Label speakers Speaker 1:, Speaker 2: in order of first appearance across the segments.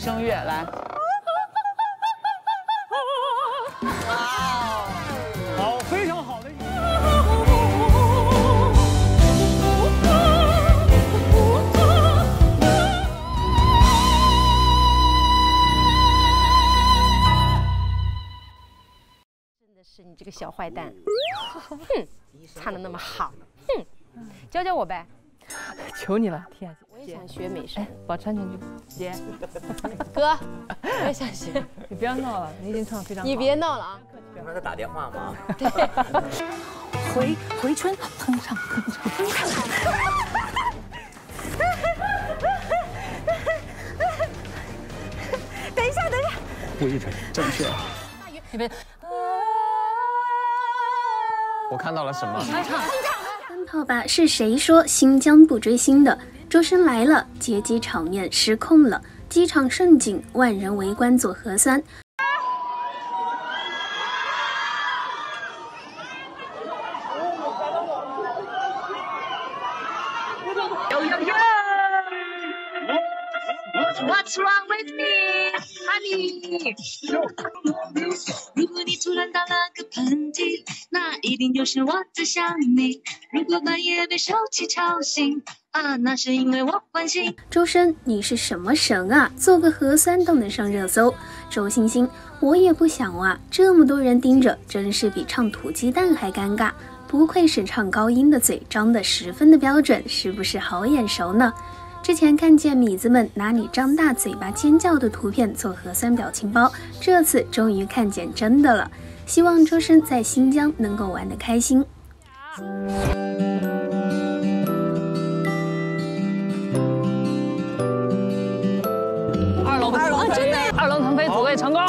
Speaker 1: 声乐来。
Speaker 2: 好，非常好的。
Speaker 3: 真的是你这个小坏蛋，哼，唱的那么好，哼，教教我呗。
Speaker 1: 求你了，天
Speaker 3: 我也想学美声。
Speaker 1: 把穿进去，姐，
Speaker 3: 哥，我也想学。
Speaker 1: 你不要闹了，你已经唱的非常好。
Speaker 3: 你别闹了啊！
Speaker 4: 刚才在打电话吗？
Speaker 3: 对，
Speaker 1: 回回春，哼唱哼唱哼唱。
Speaker 3: 等一下，等一下，
Speaker 2: 规整正确。
Speaker 3: 大鱼你别
Speaker 4: 我看到了什么？
Speaker 5: 奔好吧是谁说新疆不追星的？周深来了，接机场面失控了，机场盛景，万人围观做核酸。
Speaker 6: What's wrong with me, honey？如果你突然打了个喷嚏，那一定就是我在想你。如果半夜被手机吵醒，啊，那是因为我关心。
Speaker 5: 周深，你是什么神啊？做个核酸都能上热搜。周星星，我也不想啊，这么多人盯着，真是比唱土鸡蛋还尴尬。不愧是唱高音的嘴，张得十分的标准，是不是好眼熟呢？之前看见米子们拿你张大嘴巴尖叫的图片做核酸表情包，这次终于看见真的了。希望周深在新疆能够玩得开心。
Speaker 1: 二楼，二楼真的，二楼腾飞，组队成功。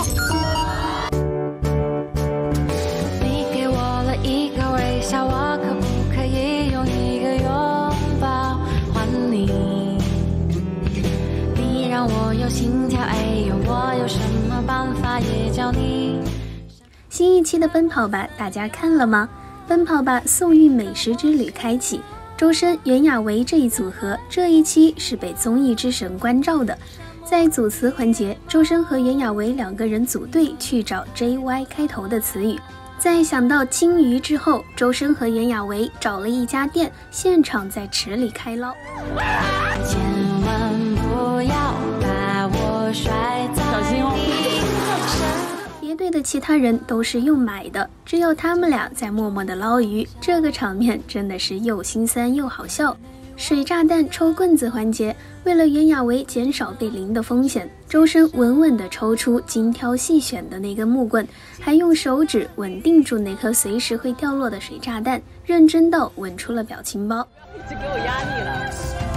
Speaker 6: 你给我了一个微笑，我可不可以用一个拥抱还你？你让我有心跳，哎呦，我有什么办法也叫你？
Speaker 5: 新一期的《奔跑吧》，大家看了吗？《奔跑吧》宋韵美食之旅开启，周深、袁娅维这一组合，这一期是被综艺之神关照的。在组词环节，周深和袁娅维两个人组队去找 JY 开头的词语。在想到金鱼之后，周深和袁娅维找了一家店，现场在池里开捞。的其他人都是用买的，只有他们俩在默默的捞鱼，这个场面真的是又心酸又好笑。水炸弹抽棍子环节，为了袁娅维减少被淋的风险，周深稳稳地抽出精挑细选的那根木棍，还用手指稳定住那颗随时会掉落的水炸弹，认真到稳出了表情包。
Speaker 1: 这给我压力了。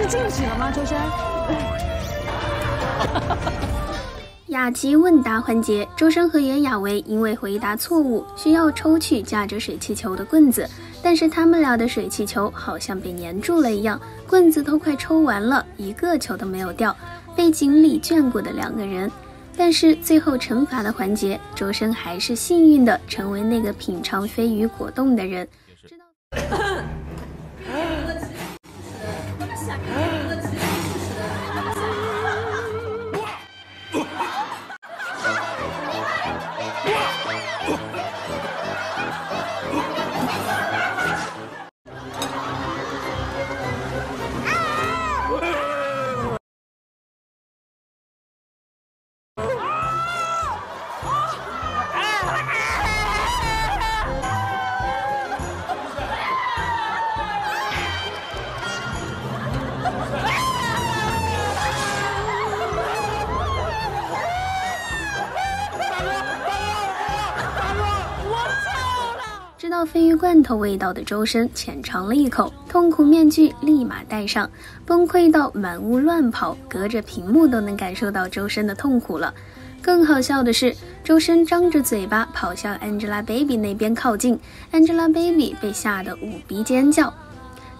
Speaker 1: 是惊喜了吗，周深？
Speaker 5: 雅集问答环节，周深和袁娅维因为回答错误，需要抽取架着水气球的棍子，但是他们俩的水气球好像被粘住了一样，棍子都快抽完了，一个球都没有掉，被锦鲤眷顾的两个人。但是最后惩罚的环节，周深还是幸运的成为那个品尝飞鱼果冻的人。知道 知道鲱鱼罐头味道的周深浅尝了一口，痛苦面具立马戴上，崩溃到满屋乱跑，隔着屏幕都能感受到周深的痛苦了。更好笑的是，周深张着嘴巴跑向 Angelababy 那边靠近，Angelababy 被吓得捂鼻尖叫。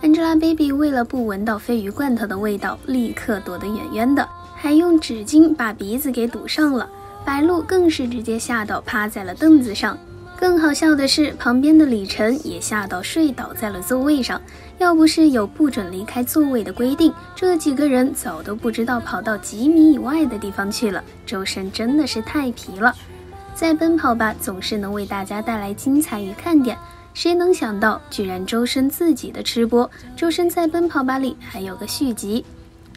Speaker 5: Angelababy 为了不闻到鲱鱼罐头的味道，立刻躲得远远的，还用纸巾把鼻子给堵上了。白鹿更是直接吓到趴在了凳子上。更好笑的是，旁边的李晨也吓到睡倒在了座位上。要不是有不准离开座位的规定，这几个人早都不知道跑到几米以外的地方去了。周深真的是太皮了，在奔跑吧总是能为大家带来精彩与看点。谁能想到，居然周深自己的吃播，周深在奔跑吧里还有个续集。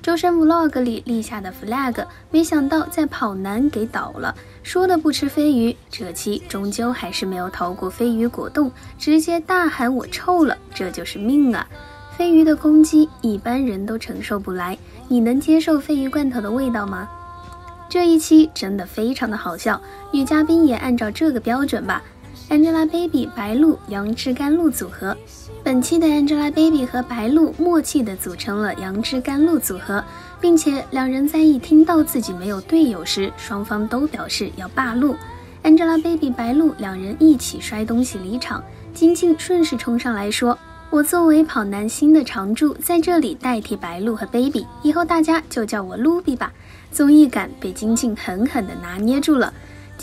Speaker 5: 周深 vlog 里立下的 flag，没想到在跑男给倒了。说的不吃飞鱼，这期终究还是没有逃过飞鱼果冻，直接大喊我臭了，这就是命啊！飞鱼的攻击一般人都承受不来，你能接受飞鱼罐头的味道吗？这一期真的非常的好笑，女嘉宾也按照这个标准吧。Angelababy、白鹿、杨枝甘露组合。本期的 Angelababy 和白鹿默契地组成了杨枝甘露组合，并且两人在一听到自己没有队友时，双方都表示要罢路。Angelababy、白鹿两人一起摔东西离场，金靖顺势冲上来说：“我作为跑男星的常驻，在这里代替白鹿和 Baby，以后大家就叫我 Ruby 吧。”综艺感被金靖狠狠地拿捏住了。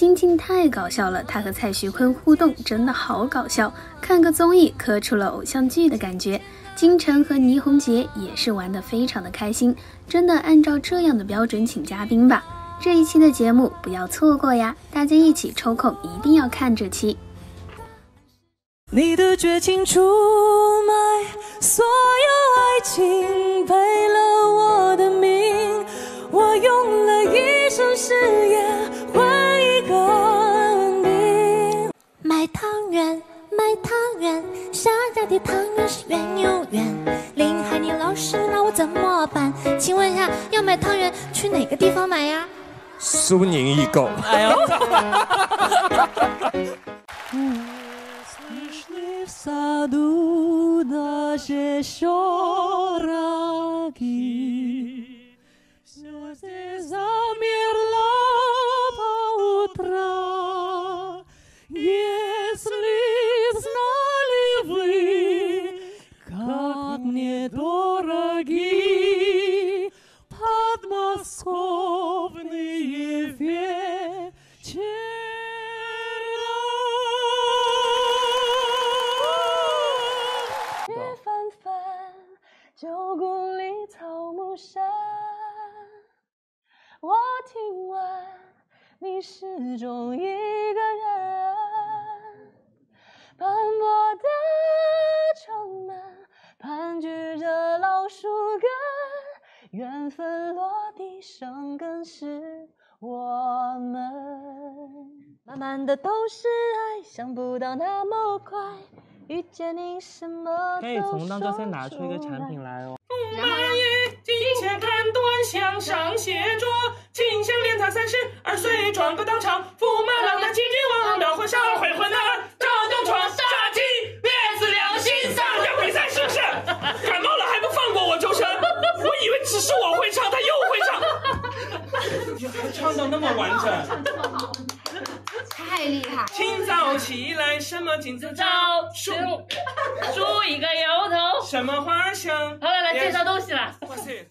Speaker 5: 晶晶太搞笑了，她和蔡徐坤互动真的好搞笑，看个综艺磕出了偶像剧的感觉。金晨和倪虹洁也是玩得非常的开心，真的按照这样的标准请嘉宾吧，这一期的节目不要错过呀！大家一起抽空一定要看这期。
Speaker 1: 你的绝情出卖，所有爱情赔了我的命，我用了一生誓言。
Speaker 6: 汤圆，卖汤圆，下家的汤圆是圆又圆。林海你老师，那我怎么办？请问一下，要买汤圆去哪个地方买呀？
Speaker 7: 苏宁易购。哎呦。旧故里，草木深。
Speaker 1: 我听闻你始终一个人，斑驳的城门盘踞着老树根，缘分落地生根是我们。满满的都是爱，想不到那么快遇见你，什么
Speaker 2: 可以从当中先拿出一个产品来哦。
Speaker 8: 向上写着，金项链他三十二岁，转个当场，驸马郎的金君王，庙会上会混蛋，张东床起来什么镜子照？
Speaker 3: 梳 梳一个油头，
Speaker 8: 什么花香？
Speaker 3: 好了，来介绍东西了。
Speaker 8: 哇塞！